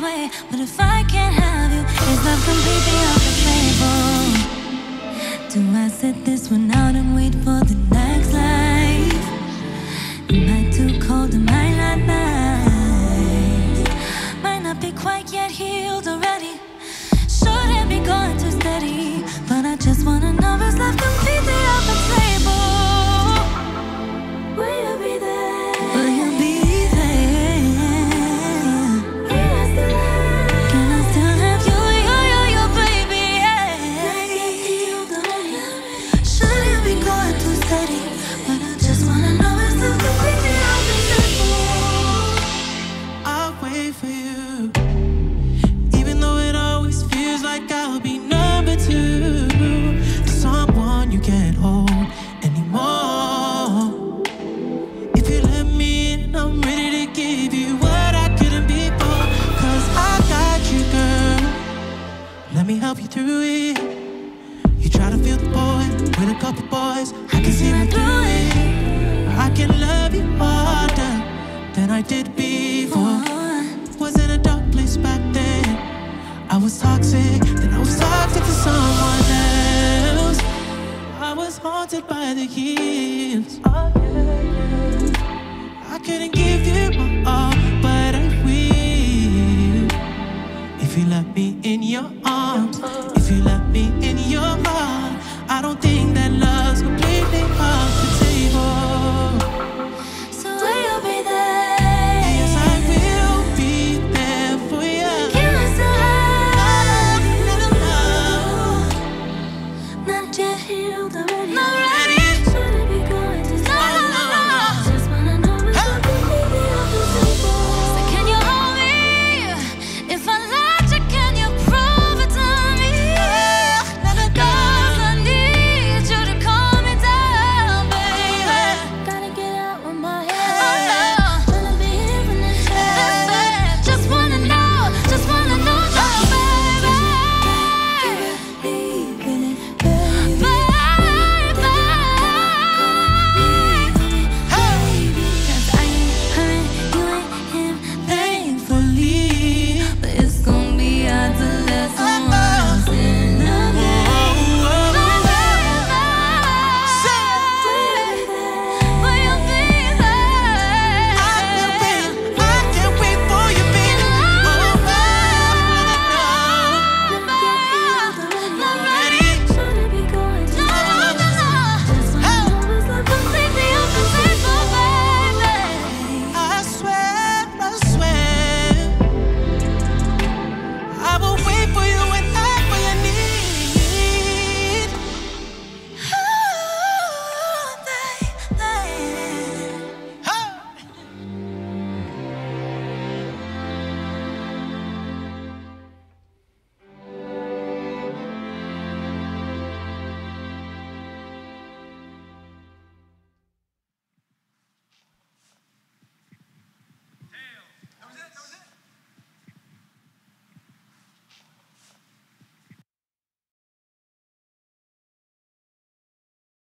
say, but if I can't have you, is love completely off the table? Do I set this one out and wait for the next life? Am I too cold? Am I Even though it always feels like I'll be number two to someone you can't hold anymore. If you let me in, I'm ready to give you what I couldn't. Cause I got you, girl. Let me help you through it. You try to feel the a couple boys. I can see through it. I can love you harder than I did before. someone else. I was haunted by the years. Oh, I couldn't give you my all, but I will. If you let me in your arms, if you let me in your heart, I don't think that love's completely possible.